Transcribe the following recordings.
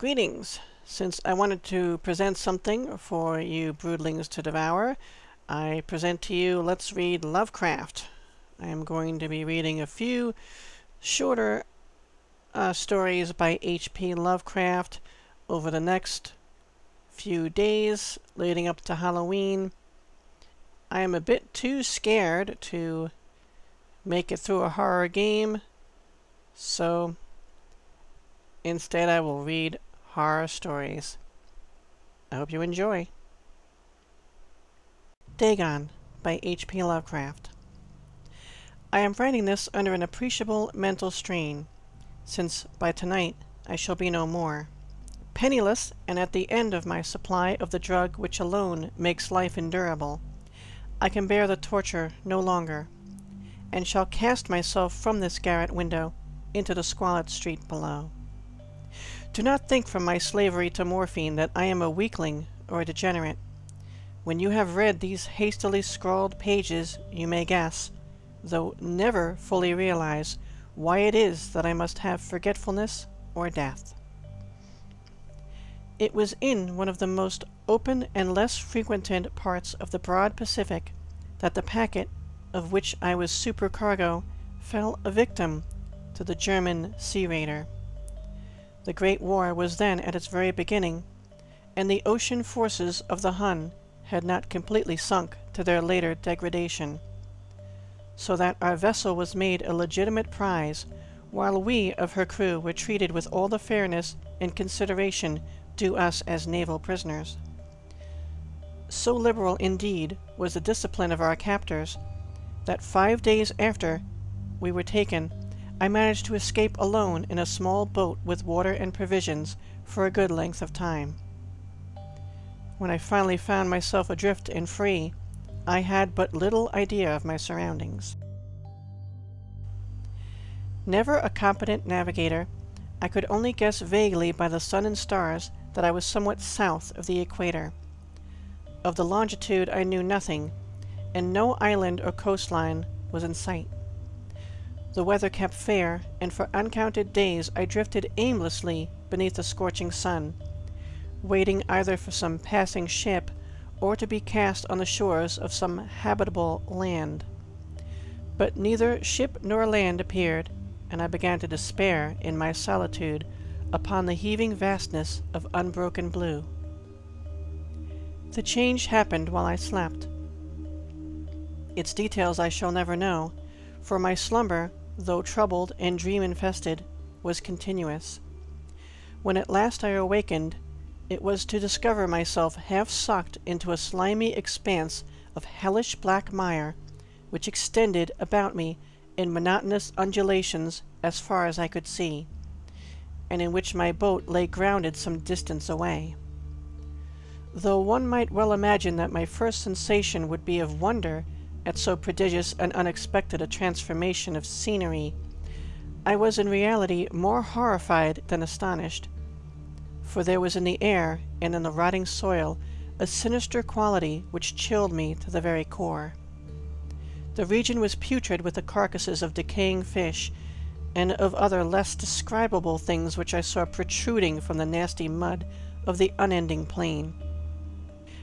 Greetings! Since I wanted to present something for you broodlings to devour, I present to you Let's Read Lovecraft. I am going to be reading a few shorter uh, stories by H.P. Lovecraft over the next few days leading up to Halloween. I am a bit too scared to make it through a horror game, so instead I will read horror stories. I hope you enjoy. Dagon by H.P. Lovecraft. I am writing this under an appreciable mental strain, since by tonight I shall be no more. Penniless, and at the end of my supply of the drug which alone makes life endurable, I can bear the torture no longer, and shall cast myself from this garret window into the squalid street below. Do not think from my slavery to morphine that I am a weakling or a degenerate. When you have read these hastily scrawled pages, you may guess, though never fully realize, why it is that I must have forgetfulness or death. It was in one of the most open and less frequented parts of the broad Pacific that the packet, of which I was supercargo, fell a victim to the German sea raider. The Great War was then at its very beginning, and the ocean forces of the Hun had not completely sunk to their later degradation, so that our vessel was made a legitimate prize, while we of her crew were treated with all the fairness and consideration due us as naval prisoners. So liberal, indeed, was the discipline of our captors, that five days after we were taken, I managed to escape alone in a small boat with water and provisions for a good length of time. When I finally found myself adrift and free, I had but little idea of my surroundings. Never a competent navigator, I could only guess vaguely by the sun and stars that I was somewhat south of the equator. Of the longitude I knew nothing, and no island or coastline was in sight. The weather kept fair, and for uncounted days I drifted aimlessly beneath the scorching sun, waiting either for some passing ship or to be cast on the shores of some habitable land. But neither ship nor land appeared, and I began to despair in my solitude upon the heaving vastness of unbroken blue. The change happened while I slept. Its details I shall never know, for my slumber, though troubled and dream-infested, was continuous. When at last I awakened, it was to discover myself half sucked into a slimy expanse of hellish black mire, which extended about me in monotonous undulations as far as I could see and in which my boat lay grounded some distance away. Though one might well imagine that my first sensation would be of wonder at so prodigious and unexpected a transformation of scenery, I was in reality more horrified than astonished, for there was in the air and in the rotting soil a sinister quality which chilled me to the very core. The region was putrid with the carcasses of decaying fish and of other less describable things which I saw protruding from the nasty mud of the unending plain.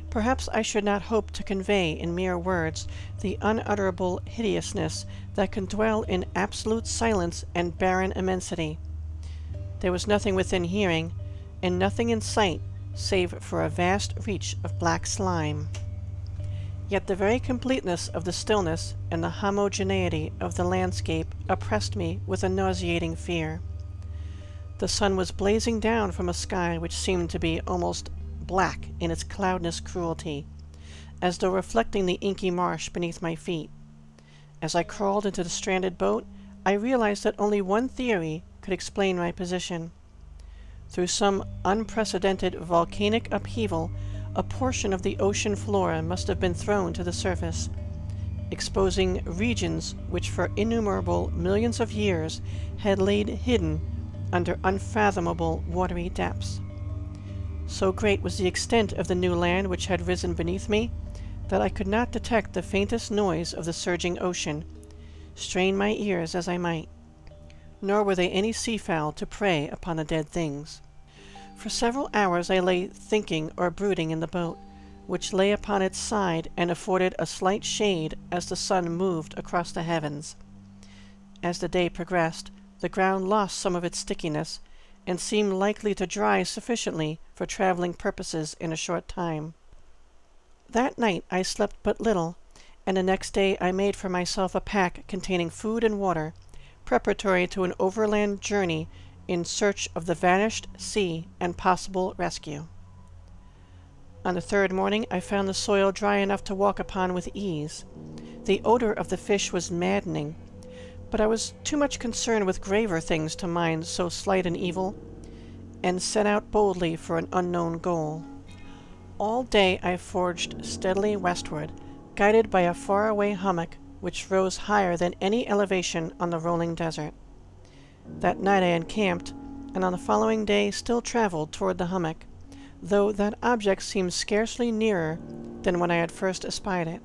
Perhaps I should not hope to convey in mere words the unutterable hideousness that can dwell in absolute silence and barren immensity. There was nothing within hearing, and nothing in sight save for a vast reach of black slime. Yet the very completeness of the stillness and the homogeneity of the landscape oppressed me with a nauseating fear. The sun was blazing down from a sky which seemed to be almost black in its cloudless cruelty, as though reflecting the inky marsh beneath my feet. As I crawled into the stranded boat, I realized that only one theory could explain my position. Through some unprecedented volcanic upheaval, a portion of the ocean floor must have been thrown to the surface, exposing regions which for innumerable millions of years had laid hidden under unfathomable watery depths. So great was the extent of the new land which had risen beneath me, that I could not detect the faintest noise of the surging ocean, strain my ears as I might. Nor were there any seafowl to prey upon the dead things. For several hours I lay thinking or brooding in the boat, which lay upon its side and afforded a slight shade as the sun moved across the heavens. As the day progressed, the ground lost some of its stickiness, and seemed likely to dry sufficiently for traveling purposes in a short time. That night I slept but little, and the next day I made for myself a pack containing food and water, preparatory to an overland journey in search of the vanished sea and possible rescue. On the third morning I found the soil dry enough to walk upon with ease. The odor of the fish was maddening, but I was too much concerned with graver things to mind so slight an evil, and set out boldly for an unknown goal. All day I forged steadily westward, guided by a far-away hummock which rose higher than any elevation on the rolling desert. That night I encamped, and on the following day still traveled toward the hummock, though that object seemed scarcely nearer than when I had first espied it.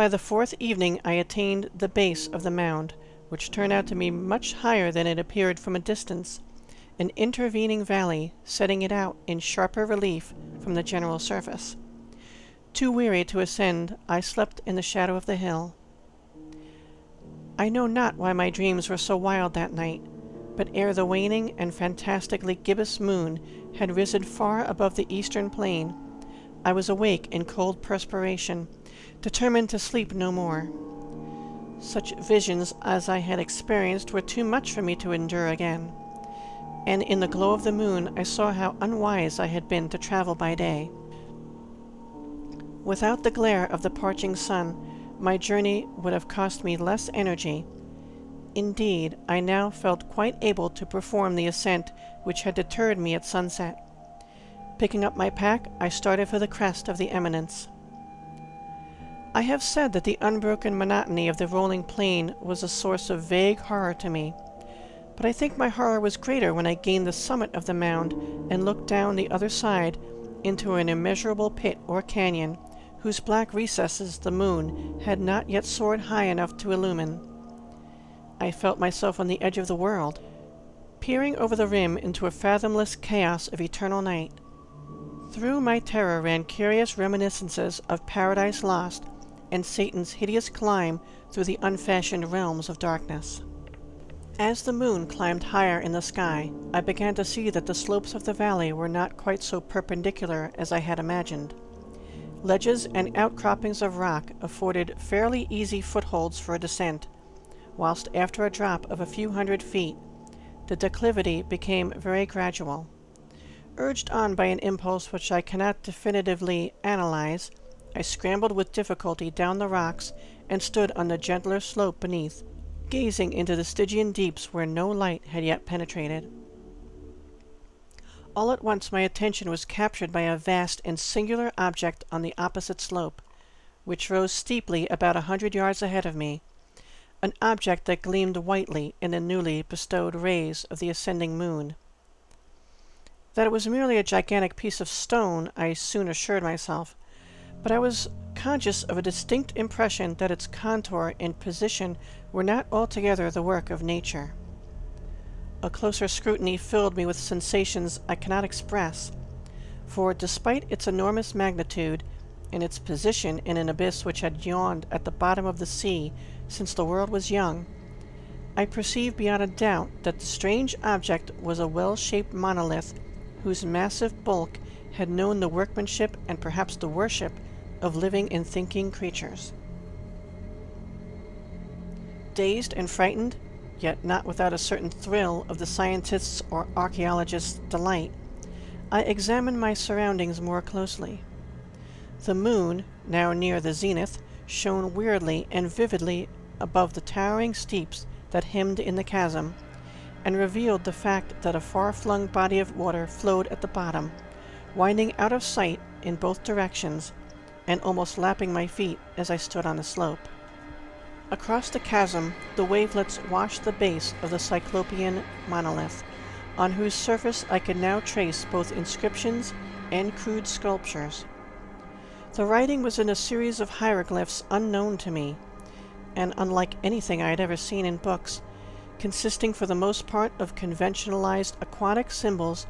By the fourth evening I attained the base of the mound, which turned out to be much higher than it appeared from a distance, an intervening valley setting it out in sharper relief from the general surface. Too weary to ascend, I slept in the shadow of the hill. I know not why my dreams were so wild that night, but ere the waning and fantastically gibbous moon had risen far above the eastern plain, I was awake in cold perspiration, determined to sleep no more. Such visions as I had experienced were too much for me to endure again, and in the glow of the moon I saw how unwise I had been to travel by day. Without the glare of the parching sun, my journey would have cost me less energy. Indeed, I now felt quite able to perform the ascent which had deterred me at sunset. Picking up my pack, I started for the crest of the eminence. I have said that the unbroken monotony of the rolling plain was a source of vague horror to me, but I think my horror was greater when I gained the summit of the mound and looked down the other side into an immeasurable pit or canyon, whose black recesses the moon had not yet soared high enough to illumine. I felt myself on the edge of the world, peering over the rim into a fathomless chaos of eternal night. Through my terror ran curious reminiscences of Paradise Lost and Satan's hideous climb through the unfashioned realms of darkness. As the moon climbed higher in the sky, I began to see that the slopes of the valley were not quite so perpendicular as I had imagined. Ledges and outcroppings of rock afforded fairly easy footholds for a descent, whilst after a drop of a few hundred feet, the declivity became very gradual. Urged on by an impulse which I cannot definitively analyze, I scrambled with difficulty down the rocks and stood on the gentler slope beneath, gazing into the Stygian deeps where no light had yet penetrated. All at once my attention was captured by a vast and singular object on the opposite slope, which rose steeply about a hundred yards ahead of me, an object that gleamed whitely in the newly bestowed rays of the ascending moon. That it was merely a gigantic piece of stone I soon assured myself, but I was conscious of a distinct impression that its contour and position were not altogether the work of nature. A closer scrutiny filled me with sensations I cannot express, for despite its enormous magnitude and its position in an abyss which had yawned at the bottom of the sea since the world was young, I perceived beyond a doubt that the strange object was a well-shaped monolith whose massive bulk had known the workmanship and perhaps the worship of living and thinking creatures. Dazed and frightened, yet not without a certain thrill of the scientist's or archaeologist's delight, I examined my surroundings more closely. The moon, now near the zenith, shone weirdly and vividly above the towering steeps that hemmed in the chasm, and revealed the fact that a far-flung body of water flowed at the bottom, winding out of sight in both directions and almost lapping my feet as I stood on the slope. Across the chasm, the wavelets washed the base of the Cyclopean monolith, on whose surface I could now trace both inscriptions and crude sculptures. The writing was in a series of hieroglyphs unknown to me, and unlike anything I had ever seen in books, consisting for the most part of conventionalized aquatic symbols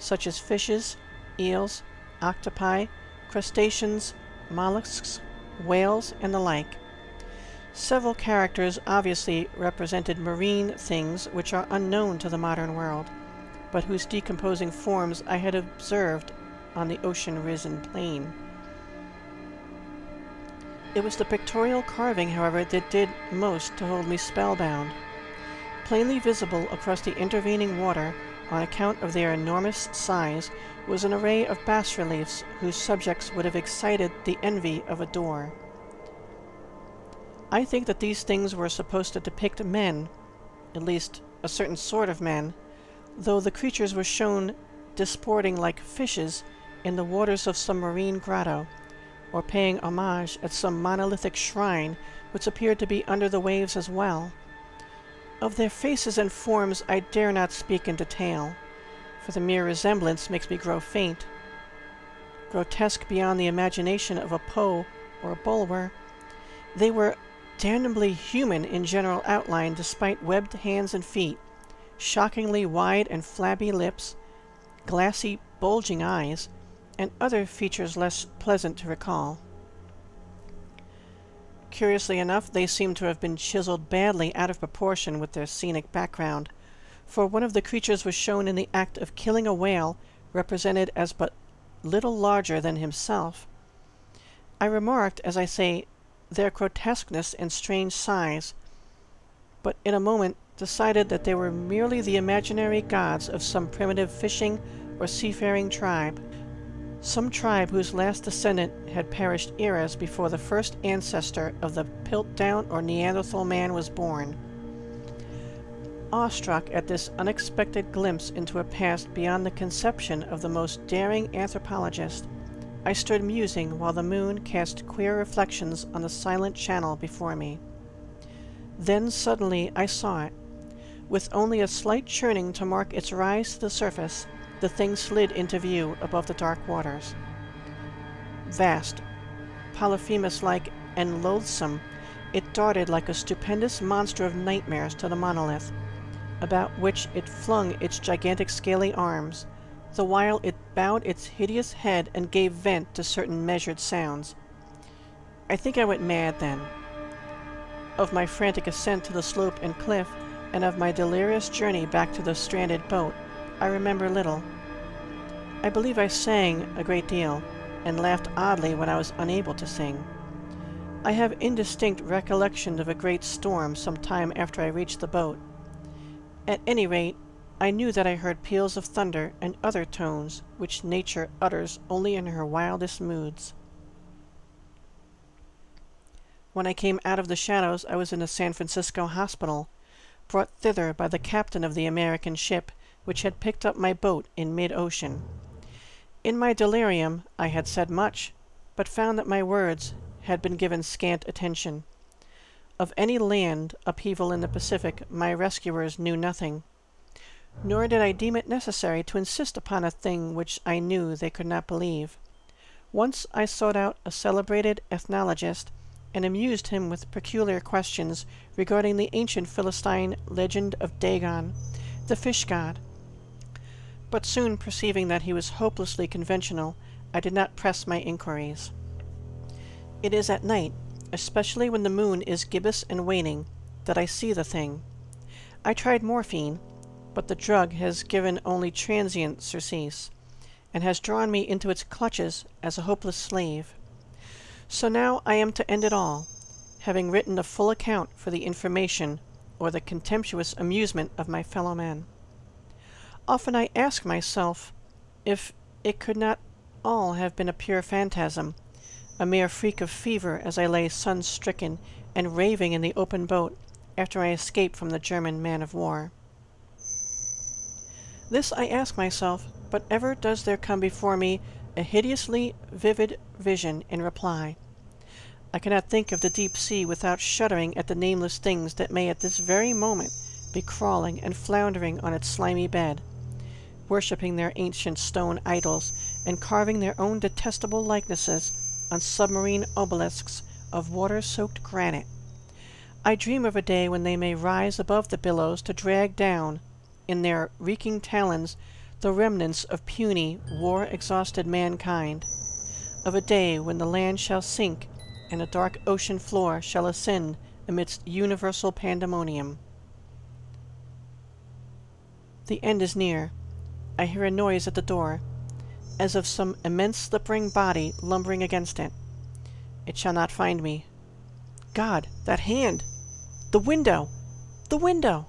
such as fishes, eels, octopi, crustaceans, mollusks, whales, and the like. Several characters obviously represented marine things which are unknown to the modern world, but whose decomposing forms I had observed on the ocean-risen plain. It was the pictorial carving, however, that did most to hold me spellbound. Plainly visible across the intervening water, on account of their enormous size, was an array of bas-reliefs whose subjects would have excited the envy of a Dore. I think that these things were supposed to depict men, at least a certain sort of men, though the creatures were shown disporting like fishes in the waters of some marine grotto, or paying homage at some monolithic shrine which appeared to be under the waves as well. Of their faces and forms I dare not speak in detail, for the mere resemblance makes me grow faint. Grotesque beyond the imagination of a Poe or a Bulwer, they were damnably human in general outline despite webbed hands and feet, shockingly wide and flabby lips, glassy, bulging eyes, and other features less pleasant to recall. Curiously enough, they seem to have been chiseled badly out of proportion with their scenic background, for one of the creatures was shown in the act of killing a whale represented as but little larger than himself. I remarked, as I say, their grotesqueness and strange size, but in a moment decided that they were merely the imaginary gods of some primitive fishing or seafaring tribe some tribe whose last descendant had perished eras before the first ancestor of the Piltdown or Neanderthal man was born. Awestruck at this unexpected glimpse into a past beyond the conception of the most daring anthropologist, I stood musing while the moon cast queer reflections on the silent channel before me. Then suddenly I saw it. With only a slight churning to mark its rise to the surface, the thing slid into view above the dark waters. Vast, Polyphemus-like, and loathsome, it darted like a stupendous monster of nightmares to the monolith, about which it flung its gigantic scaly arms, the while it bowed its hideous head and gave vent to certain measured sounds. I think I went mad then. Of my frantic ascent to the slope and cliff, and of my delirious journey back to the stranded boat, I remember little. I believe I sang a great deal, and laughed oddly when I was unable to sing. I have indistinct recollection of a great storm some time after I reached the boat. At any rate, I knew that I heard peals of thunder and other tones which nature utters only in her wildest moods. When I came out of the shadows, I was in a San Francisco hospital, brought thither by the captain of the American ship which had picked up my boat in mid-ocean. In my delirium I had said much, but found that my words had been given scant attention. Of any land upheaval in the Pacific my rescuers knew nothing, nor did I deem it necessary to insist upon a thing which I knew they could not believe. Once I sought out a celebrated ethnologist, and amused him with peculiar questions regarding the ancient Philistine legend of Dagon, the fish god, but soon perceiving that he was hopelessly conventional, I did not press my inquiries. It is at night, especially when the moon is gibbous and waning, that I see the thing. I tried morphine, but the drug has given only transient surcease, and has drawn me into its clutches as a hopeless slave. So now I am to end it all, having written a full account for the information or the contemptuous amusement of my fellow men. Often I ask myself if it could not all have been a pure phantasm, a mere freak of fever as I lay sun-stricken and raving in the open boat after I escaped from the German man-of-war. This I ask myself, but ever does there come before me a hideously vivid vision in reply. I cannot think of the deep sea without shuddering at the nameless things that may at this very moment be crawling and floundering on its slimy bed worshipping their ancient stone idols, and carving their own detestable likenesses on submarine obelisks of water-soaked granite. I dream of a day when they may rise above the billows to drag down, in their reeking talons, the remnants of puny, war-exhausted mankind, of a day when the land shall sink and a dark ocean floor shall ascend amidst universal pandemonium. The end is near. I hear a noise at the door, as of some immense slippery body lumbering against it. It shall not find me. God, that hand! The window! The window!